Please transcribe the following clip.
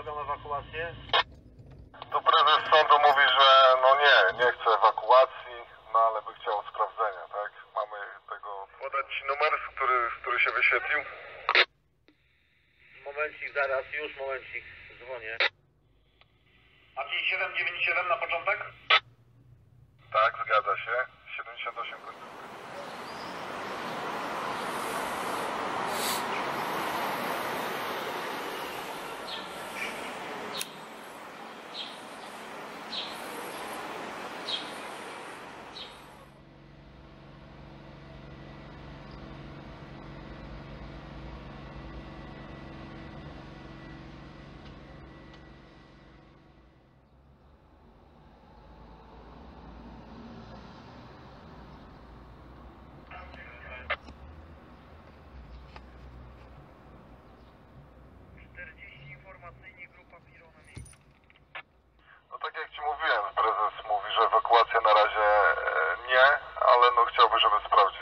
robią ewakuację? Tu prezes sądu mówi, że no nie, nie chce ewakuacji, no ale by chciał sprawdzenia, tak? Mamy tego... Podać ci numer, który, który się wyświetlił? Momencik, zaraz, już momencik, dzwonię. A 5797 na początek? Tak, zgadza się. 78 końcówka. No tak jak ci mówiłem, prezes mówi, że ewakuacja na razie e, nie, ale no chciałby, żeby sprawdzić